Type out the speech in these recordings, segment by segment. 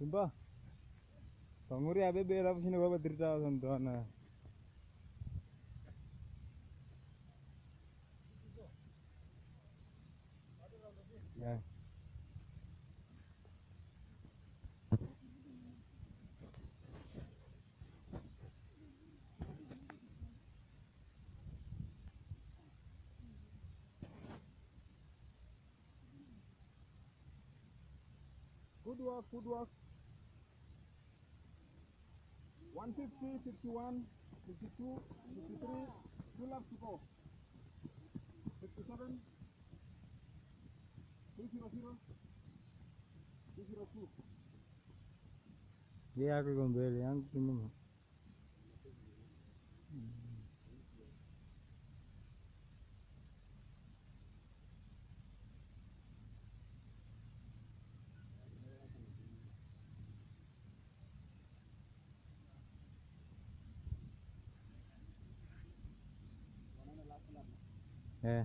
Sumpah. Banguri abe bela sini bawa cerita santuana. Ya. Good work, good work. 150, 51, 52, 53, two laps to go. 57, 200, 202. Dia aku gombel yang. Eh. Yeah.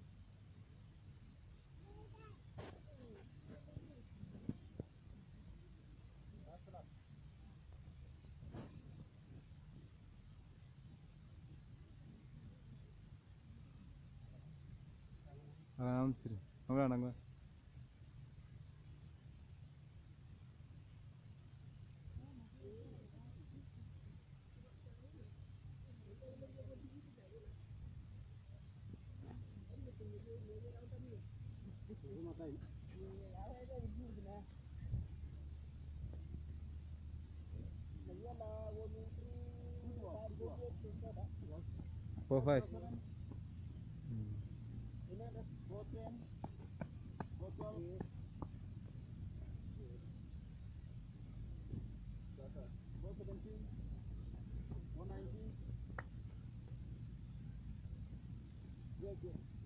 Vamos lá, agora. Pô, vai. Broken. Broken. Broken. Broken. Broken.